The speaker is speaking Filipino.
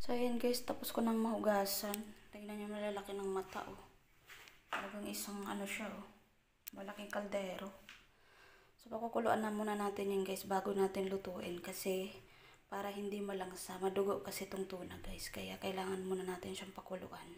So, ayan guys, tapos ko nang mahugasan. Tingnan niyo malalaki ng mata, oh. Talagang isang ano siya, oh. Malaking kaldero. So, pakukuluan na muna natin yun guys bago natin lutuin kasi para hindi malangsa. Madugo kasi itong tuna guys. Kaya kailangan muna natin siyang pakuluan.